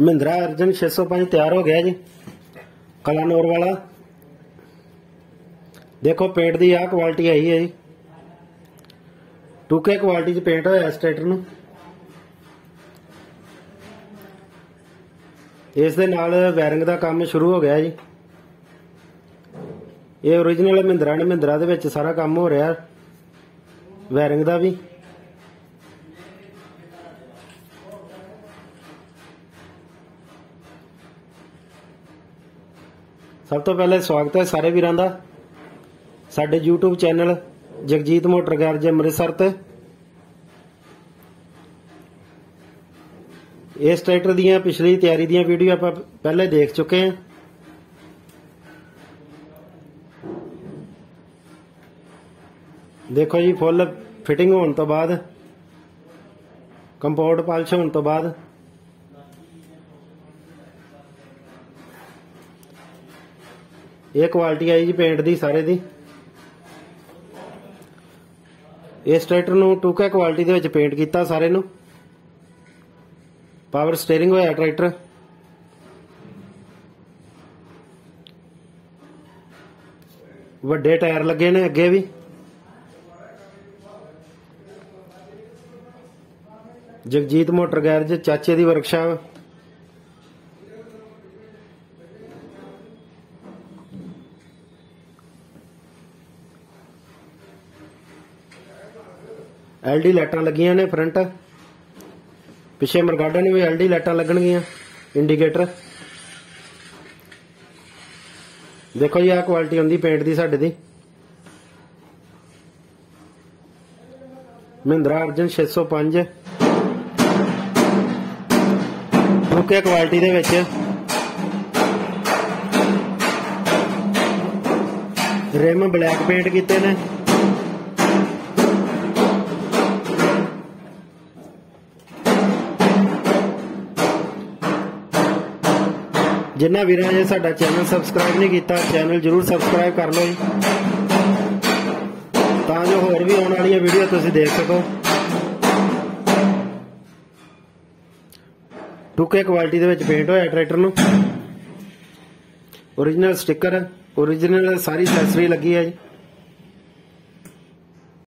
ਮਹਿੰਦਰਾ ਅਰਜਨ 605 ਤਿਆਰ ਹੋ ਗਿਆ ਜੀ। ਕਲਾਨੌਰ ਵਾਲਾ। ਦੇਖੋ ਪੇਂਟ ਦੀ ਆਹ ਕੁਆਲਿਟੀ ਆਈ ਹੈ ਜੀ। ਟੂਕੇ ਕੁਆਲਿਟੀ ਚ ਪੇਂਟ ਹੋਇਆ ਸਟੇਟਰ ਨੂੰ। ਇਸ ਦੇ ਨਾਲ ਵਾਇਰਿੰਗ ਦਾ ਕੰਮ ਸ਼ੁਰੂ ਹੋ ਗਿਆ ਜੀ। ਇਹ origignal ਮਹਿੰਦਰਾ ਨੇ ਮਹਿੰਦਰਾ ਦੇ ਵਿੱਚ ਸਾਰਾ ਕੰਮ ਹੋ ਰਿਹਾ। ਵਾਇਰਿੰਗ ਦਾ ਵੀ। ਸਭ ਤੋਂ ਪਹਿਲੇ ਸਵਾਗਤ ਹੈ ਸਾਰੇ ਵੀਰਾਂ ਦਾ। ਸਾਡੇ YouTube channel Jagjit motor garage Amritsar ਤੇ। ਇਸ ਟਰੈਕਟਰ ਦੀਆਂ ਪਿਛਲੀ ਤਿਆਰੀ ਦੀਆਂ ਵੀਡੀਓ ਆਪਾਂ ਪਹਿਲੇ ਦੇਖ ਚੁੱਕੇ ਹਾਂ। ਦੇਖੋ ਜੀ, ਫੁੱਲ ਫਿਟਿੰਗ ਹੋਣ ਤੋਂ ਬਾਅਦ ਕੰਪਾਊਂਡ ਪਾਲਿਸ਼ ਹੋਣ ਤੋਂ ਬਾਅਦ। ਇਹ ਕੁਆਲਿਟੀ ਆਈ ਜੀ ਪੇਂਟ ਦੀ, ਸਾਰੇ ਦੀ। ਇਸ ਟਰੈਕਟਰ ਨੂੰ ਟੂਕਾ ਕੁਆਲਿਟੀ ਦੇ ਵਿੱਚ ਪੇਂਟ ਕੀਤਾ ਸਾਰੇ ਨੂੰ। ਪਾਵਰ ਸਟੀਅਰਿੰਗ ਹੋਇਆ ਟਰੈਕਟਰ। ਵੱਡੇ ਟਾਇਰ ਲੱਗੇ ਨੇ ਅੱਗੇ ਵੀ। ਜਗਜੀਤ ਮੋਟਰ ਗੈਰਜ, ਚਾਚੇ ਦੀ ਵਰਕਸ਼ਾਪ ਐਲਡੀ ਲਾਈਟਾਂ ਲੱਗੀਆਂ ਨੇ ਫਰੰਟ ਪਿੱਛੇ ਮਰਗਾਡਾ ਨੇ ਵੀ ਐਲਡੀ ਲਾਈਟਾਂ ਲੱਗਣਗੀਆਂ ਇੰਡੀਕੇਟਰ ਦੇਖੋ ਜੀ, ਆਹ ਕੁਆਲਿਟੀ ਹੁੰਦੀ ਪੇਂਟ ਦੀ ਸਾਡੇ ਦੀ। ਮਹਿੰਦਰਾ ਅਰਜਨ 605 ਓਕੇ ਕੁਆਲਿਟੀ ਦੇ ਵਿੱਚ। ਰਿਮ ਬਲੈਕ ਪੇਂਟ ਕੀਤੇ ਨੇ। ਜਿੰਨਾ ਵੀਰਾਂ ਨੇ ਸਾਡਾ ਚੈਨਲ ਸਬਸਕ੍ਰਾਈਬ ਨਹੀਂ ਕੀਤਾ, ਚੈਨਲ ਜਰੂਰ ਸਬਸਕ੍ਰਾਈਬ ਕਰ ਲਓ ਜੀ। ਤਾਂ ਜੋ ਹੋਰ ਵੀ ਆਉਣ ਵਾਲੀਆਂ ਵੀਡੀਓ ਤੁਸੀਂ ਦੇਖ ਸਕੋ। ਟੂਕੇ ਕੁਆਲਿਟੀ ਦੇ ਵਿੱਚ ਪੇਂਟ ਹੋਇਆ ਟਰੈਕਟਰ ਨੂੰ। Origignal ਸਟicker origignal ਸਾਰੀ ਐਕਸੈਸਰੀ ਲੱਗੀ ਹੈ ਜੀ।